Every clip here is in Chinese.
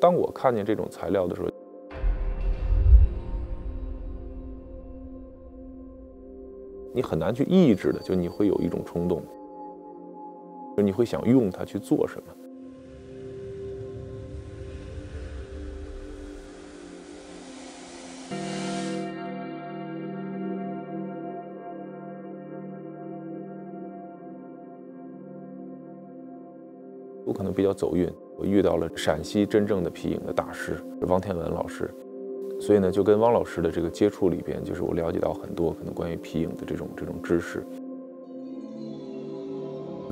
当我看见这种材料的时候，你很难去抑制的，就你会有一种冲动，就你会想用它去做什么。我可能比较走运，我遇到了陕西真正的皮影的大师王天文老师，所以呢，就跟汪老师的这个接触里边，就是我了解到很多可能关于皮影的这种这种知识。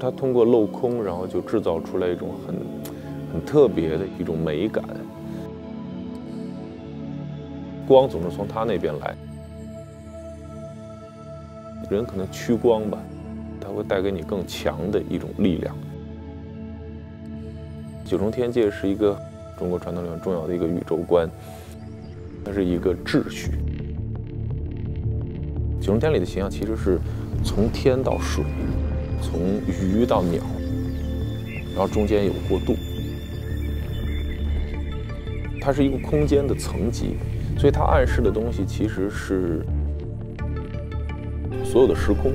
他通过镂空，然后就制造出来一种很很特别的一种美感。光总是从他那边来，人可能趋光吧，它会带给你更强的一种力量。九重天界是一个中国传统里面重要的一个宇宙观，它是一个秩序。九重天里的形象其实是从天到水，从鱼到鸟，然后中间有过渡，它是一个空间的层级，所以它暗示的东西其实是所有的时空。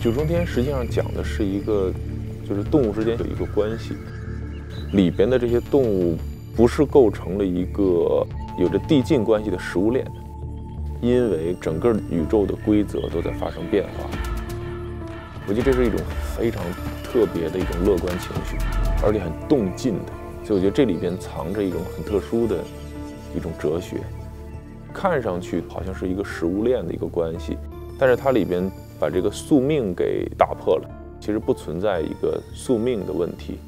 九重天实际上讲的是一个，就是动物之间有一个关系，里边的这些动物不是构成了一个有着递进关系的食物链，因为整个宇宙的规则都在发生变化。我觉得这是一种非常特别的一种乐观情绪，而且很动静的，所以我觉得这里边藏着一种很特殊的一种哲学，看上去好像是一个食物链的一个关系，但是它里边。把这个宿命给打破了，其实不存在一个宿命的问题。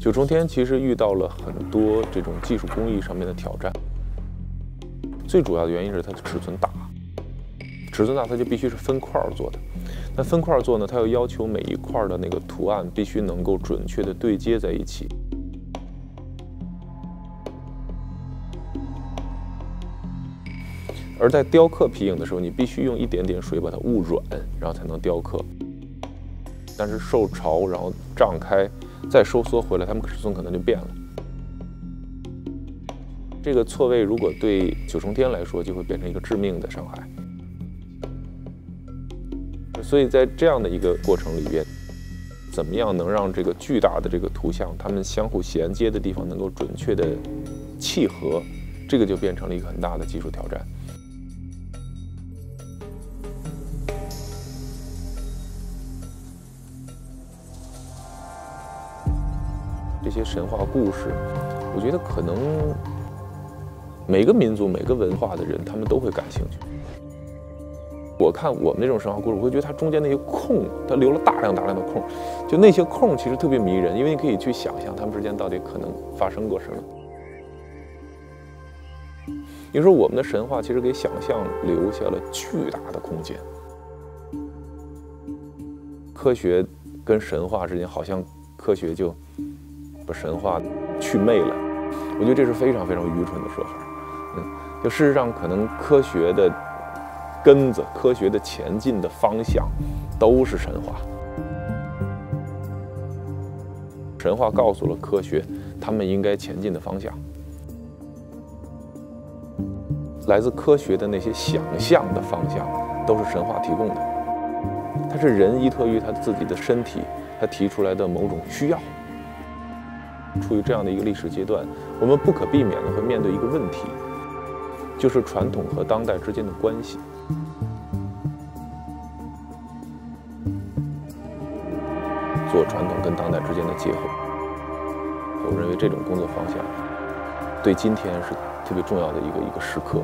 九重天其实遇到了很多这种技术工艺上面的挑战，最主要的原因是它的尺寸大，尺寸大它就必须是分块做的，那分块做呢，它又要求每一块的那个图案必须能够准确的对接在一起。而在雕刻皮影的时候，你必须用一点点水把它捂软，然后才能雕刻。但是受潮，然后胀开，再收缩回来，它们尺寸可能就变了。这个错位如果对九重天来说，就会变成一个致命的伤害。所以在这样的一个过程里边，怎么样能让这个巨大的这个图像，它们相互衔接的地方能够准确的契合，这个就变成了一个很大的技术挑战。这些神话故事，我觉得可能每个民族、每个文化的人，他们都会感兴趣。我看我们那种神话故事，我会觉得它中间那些空，它留了大量大量的空，就那些空其实特别迷人，因为你可以去想象他们之间到底可能发生过什么。你说我们的神话其实给想象留下了巨大的空间，科学跟神话之间好像科学就。把神话去魅了，我觉得这是非常非常愚蠢的说法。嗯，就事实上，可能科学的根子、科学的前进的方向，都是神话。神话告诉了科学，他们应该前进的方向。来自科学的那些想象的方向，都是神话提供的。它是人依托于他自己的身体，他提出来的某种需要。处于这样的一个历史阶段，我们不可避免的会面对一个问题，就是传统和当代之间的关系。做传统跟当代之间的结合，我认为这种工作方向对今天是特别重要的一个一个时刻。